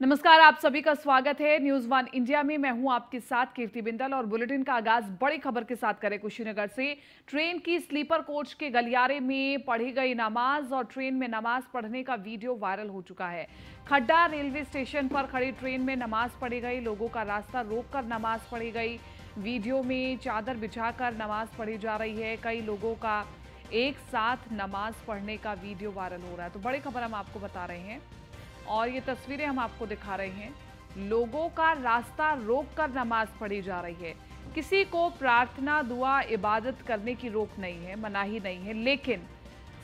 नमस्कार, आप सभी का स्वागत है न्यूज़ वन इंडिया में। मैं हूँ आपके साथ कीर्ति बिंदल और बुलेटिन का आगाज़ बड़ी खबर के साथ करें कुशीनगर से। ट्रेन की स्लीपर कोच के गलियारे में पढ़ी गई नमाज़ और ट्रेन में नमाज़ पढ़ने का वीडियो वायरल हो चुका है। खड्डा रेलवे स्टेशन पर खड़ी ट्रेन में नमाज़ पढ़ी गई, लोगों का रास्ता रोक कर नमाज़ पढ़ी गई। वीडियो में चादर बिछाकर नमाज़ पढ़ी जा रही है। कई लोगों का एक साथ नमाज़ पढ़ने का वीडियो वायरल हो रहा है। तो बड़ी खबर हम आपको बता रहे हैं। और ये तस्वीरें हम आपको दिखा रहे हैं। लोगों का रास्ता रोक कर नमाज़ पढ़ी जा रही है। किसी को प्रार्थना, दुआ, इबादत करने की रोक नहीं है, मनाही नहीं है। लेकिन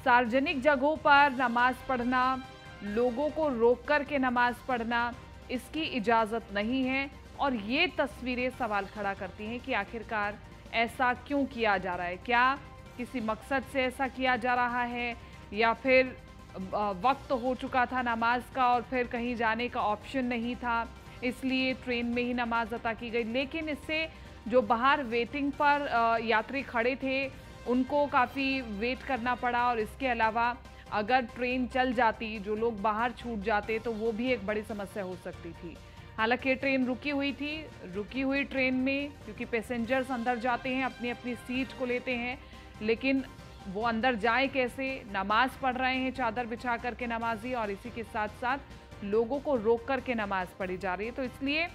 सार्वजनिक जगहों पर नमाज़ पढ़ना, लोगों को रोक कर के नमाज़ पढ़ना, इसकी इजाज़त नहीं है। और ये तस्वीरें सवाल खड़ा करती हैं कि आखिरकार ऐसा क्यों किया जा रहा है? क्या किसी मकसद से ऐसा किया जा रहा है? या फिर वक्त हो चुका था नमाज़ का और फिर कहीं जाने का ऑप्शन नहीं था। इसलिए ट्रेन में ही नमाज़ अदा की गई। लेकिन इससे जो बाहर वेटिंग पर यात्री खड़े थे, उनको काफ़ी वेट करना पड़ा और इसके अलावा अगर ट्रेन चल जाती, जो लोग बाहर छूट जाते तो वो भी एक बड़ी समस्या हो सकती थी। हालाँकि ट्रेन रुकी हुई थी, रुकी हुई ट्रेन में, क्योंकि पैसेंजर्स अंदर जाते हैं अपनी अपनी सीट को लेते हैं, लेकिन वो अंदर जाए कैसे? नमाज़ पढ़ रहे हैं चादर बिछा करके नमाजी और इसी के साथ साथ लोगों को रोक करके नमाज़ पढ़ी जा रही है। तो इसलिए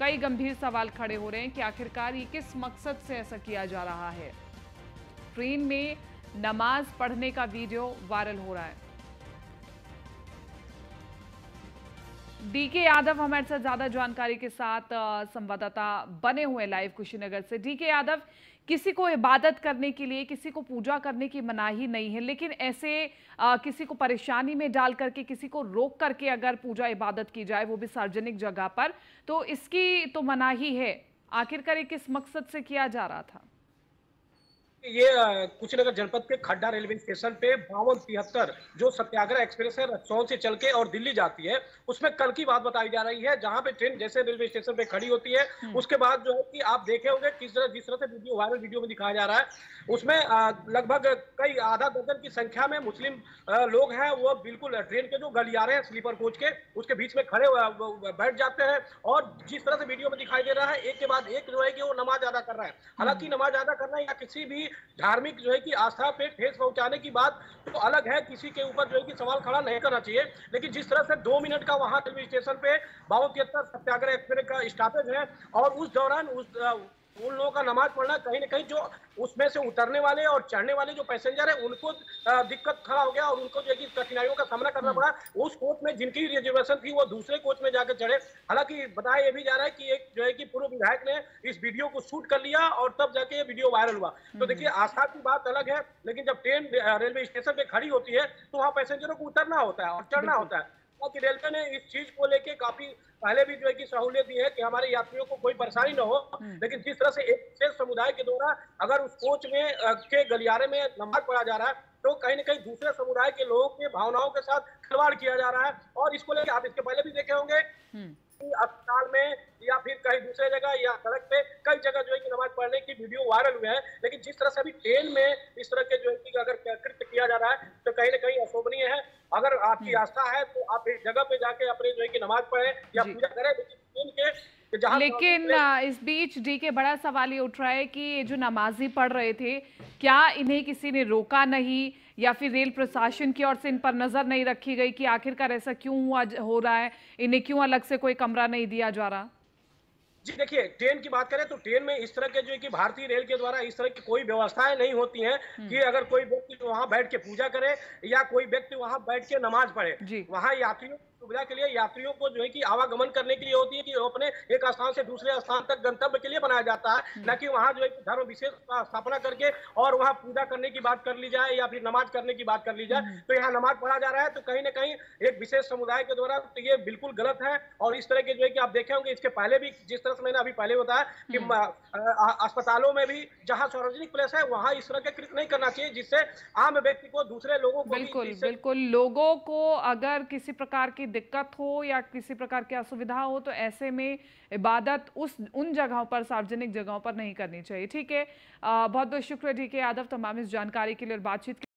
कई गंभीर सवाल खड़े हो रहे हैं कि आखिरकार ये किस मकसद से ऐसा किया जा रहा है? ट्रेन में नमाज़ पढ़ने का वीडियो वायरल हो रहा है। डीके यादव हमारे साथ ज़्यादा जानकारी के साथ संवाददाता बने हुए लाइव कुशीनगर से। डीके यादव किसी को इबादत करने के लिए किसी को पूजा करने की मनाही नहीं है लेकिन ऐसे आ, किसी को परेशानी में डाल करके किसी को रोक करके अगर पूजा इबादत की जाए वो भी सार्वजनिक जगह पर तो इसकी तो मनाही है। आखिरकार किस मकसद से किया जा रहा था? ये कुशीनगर जनपद के खड्डा रेलवे स्टेशन पे बावन तिहत्तर जो सत्याग्रह एक्सप्रेस है रक्सौल से चल के और दिल्ली जाती है उसमें कल की बात बताई जा रही है जहाँ पे ट्रेन जैसे रेलवे स्टेशन पे खड़ी होती है हम्म। उसके बाद जो है कि आप देखे होंगे किस तरह जिस तरह से वीडियो वायरल वीडियो में दिखाया जा रहा है उसमें लगभग कई आधा दर्जन की संख्या में मुस्लिम लोग हैं वो बिल्कुल ट्रेन के जो गलियारे हैं स्लीपर कोच के उसके बीच में खड़े बैठ जाते हैं और जिस तरह से वीडियो में दिखाई दे रहा है एक के बाद एक जो है कि वो नमाज़ अदा कर रहा है हालाँकि हम्म। नमाज़ अदा करना या किसी भी धार्मिक जो है कि आस्था पे ठेस पहुँचाने की बात तो अलग है, किसी के ऊपर जो है कि सवाल खड़ा नहीं करना चाहिए। लेकिन जिस तरह से दो मिनट का वहाँ रेलवे स्टेशन पे बावन तिहत्तर सत्याग्रह एक्सप्रेस का स्टॉपेज है और उस दौरान उस उन लोगों का नमाज़ पढ़ना कहीं ना कहीं जो उसमें से उतरने वाले और चढ़ने वाले जो पैसेंजर है उनको दिक्कत खड़ा हो गया और उनको जो है कठिनाइयों का सामना करना पड़ा। उस कोच में जिनकी रिजर्वेशन थी वो दूसरे कोच में जाकर चढ़े। हालाँकि बताया ये भी जा रहा है कि एक जो है कि पूर्व विधायक ने इस वीडियो को शूट कर लिया और तब जाके ये वीडियो वायरल हुआ। तो देखिए हम्म। आस्था की बात अलग है लेकिन जब ट्रेन रेलवे स्टेशन पे खड़ी होती है तो वहाँ पैसेंजरों को उतरना होता है और चढ़ना होता है। कि रेलवे ने इस चीज़ को लेके काफ़ी पहले भी जो है कि सहूलियत दी है कि हमारे यात्रियों को कोई परेशानी न हो हम्म। लेकिन जिस तरह से एक विशेष समुदाय के द्वारा अगर उस कोच में के गलियारे में नमाज़ पड़ा जा रहा है तो कहीं ना कहीं दूसरे समुदाय के लोगों के भावनाओं के साथ खिलवाड़ किया जा रहा है और इसको लेकर आप इसके पहले भी देखे होंगे हम्म। अस्पताल में कहीं दूसरे जगह या सड़क पे कई जगह जो है कि नमाज़ पढ़ने की वीडियो वायरल हुए हैं। लेकिन जिस तरह से अभी ट्रेन में इस तरह के जो है कि अगर कृत्य किया जा रहा है तो कहीं ना कहीं अशोभनीय है। अगर आपकी हम्म। आस्था है तो आप इस जगह पे जाके अपने जो है कि नमाज़ पढ़े या पूजा करें लेकिन के लेकिन इस बीच डी के बड़ा सवाल ये उठ रहा है कि ये जो नमाजी पढ़ रहे थे क्या इन्हें किसी ने रोका नहीं? या फिर रेल प्रशासन की ओर से इन पर नज़र नहीं रखी गई कि आखिरकार ऐसा क्यों हुआ हो रहा है? इन्हें क्यों अलग से कोई कमरा नहीं दिया जा रहा? जी देखिए ट्रेन की बात करें तो ट्रेन में इस तरह के जो है कि भारतीय रेल के द्वारा इस तरह की कोई व्यवस्थाएँ नहीं होती हैं हम्म। कि अगर कोई व्यक्ति वहाँ बैठ के पूजा करे या कोई व्यक्ति वहाँ बैठ के नमाज़ पढ़े वहाँ यात्रियों सुविधा के लिए यात्रियों को जो है कि आवागमन करने के लिए होती है कि अपने एक स्थान से दूसरे स्थान तक गंतव्य के लिए बनाया जाता है हम्म। न कि वहाँ जो है धर्म विशेष स्थापना करके और वहाँ पूजा करने की बात कर ली जाए या फिर नमाज़ करने की बात कर ली जाए हम्म। तो यहाँ नमाज़ पढ़ा जा रहा है तो कहीं ना कहीं एक विशेष समुदाय के द्वारा तो ये बिल्कुल गलत है और इस तरह के जो है कि आप देखे होंगे इसके पहले भी जिस तरह से मैंने अभी पहले बताया कि हम्म। अस्पतालों में भी जहाँ सार्वजनिक प्लेस है वहाँ इस तरह के कृत नहीं करना चाहिए जिससे आम व्यक्ति को दूसरे लोगों को बिल्कुल बिल्कुल लोगों को अगर किसी प्रकार की दिक्कत हो या किसी प्रकार की असुविधा हो तो ऐसे में इबादत उस, उन जगहों पर, सार्वजनिक जगहों पर नहीं करनी चाहिए। ठीक है? बहुत बहुत शुक्रिया डी के यादव, तमाम इस जानकारी के लिए और बातचीत